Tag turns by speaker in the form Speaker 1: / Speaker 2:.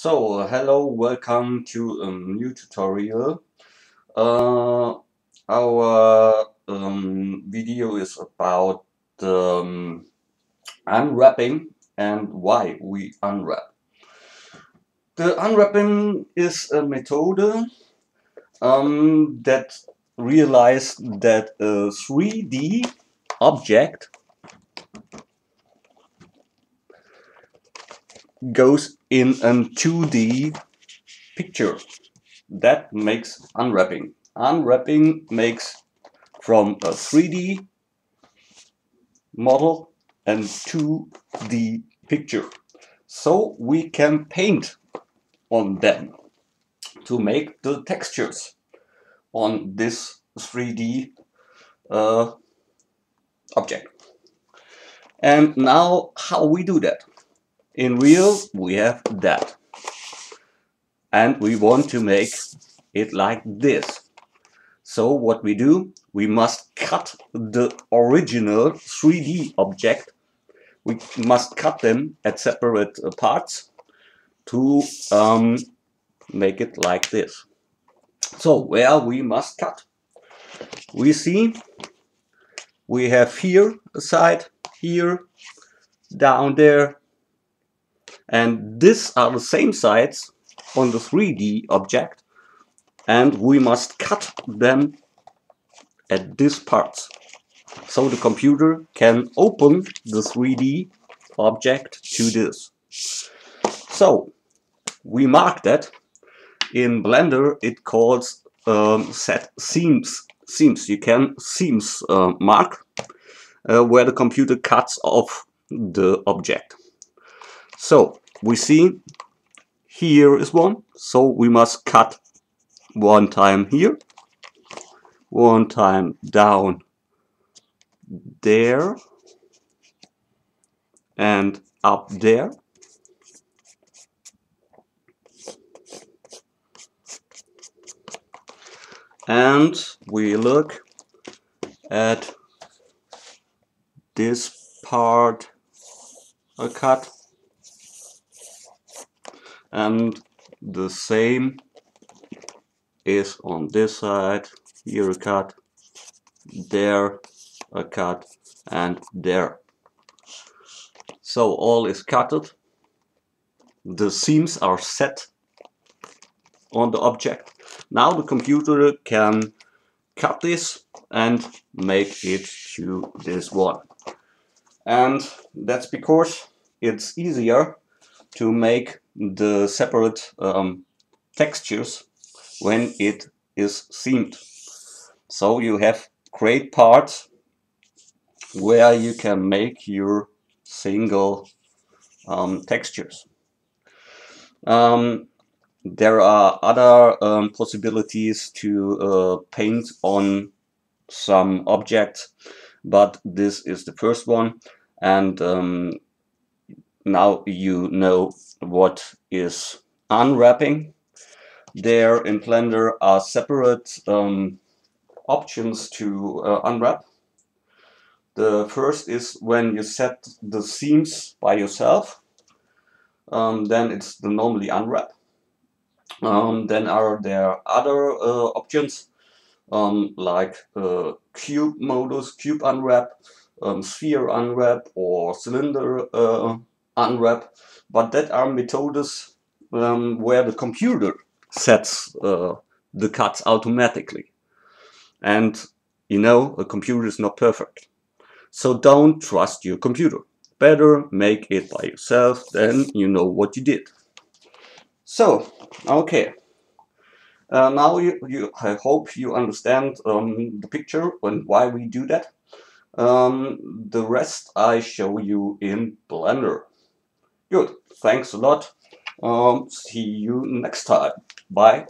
Speaker 1: So, hello, welcome to a new tutorial. Uh, our um, video is about um, unwrapping and why we unwrap. The unwrapping is a method um, that realized that a 3D object goes in a 2D picture. That makes unwrapping. Unwrapping makes from a 3D model and 2D picture. So we can paint on them to make the textures on this 3D uh, object. And now how we do that? In real, we have that. And we want to make it like this. So what we do, we must cut the original 3D object. We must cut them at separate uh, parts to um, make it like this. So where we must cut? We see we have here a side, here, down there, and these are the same sides on the 3D object and we must cut them at these parts so the computer can open the 3D object to this. So we mark that. In Blender it calls um, set seams seams. You can seams uh, mark uh, where the computer cuts off the object so we see here is one, so we must cut one time here, one time down there, and up there. And we look at this part a cut and the same is on this side. Here a cut there a cut and there. So all is cutted. The seams are set on the object. Now the computer can cut this and make it to this one. And that's because it's easier to make the separate um, textures when it is seamed. So you have great parts where you can make your single um, textures. Um, there are other um, possibilities to uh, paint on some objects, but this is the first one and um, now you know what is unwrapping. There in Blender are separate um, options to uh, unwrap. The first is when you set the seams by yourself. Um, then it's the normally unwrap. Um, then are there other uh, options um, like uh, cube modus, cube unwrap, um, sphere unwrap or cylinder uh, unwrap, but that are methods um, where the computer sets uh, the cuts automatically. And you know, a computer is not perfect. So don't trust your computer. Better make it by yourself, then you know what you did. So, okay. Uh, now you, you, I hope you understand um, the picture and why we do that. Um, the rest I show you in Blender. Good. Thanks a lot. Um, see you next time. Bye.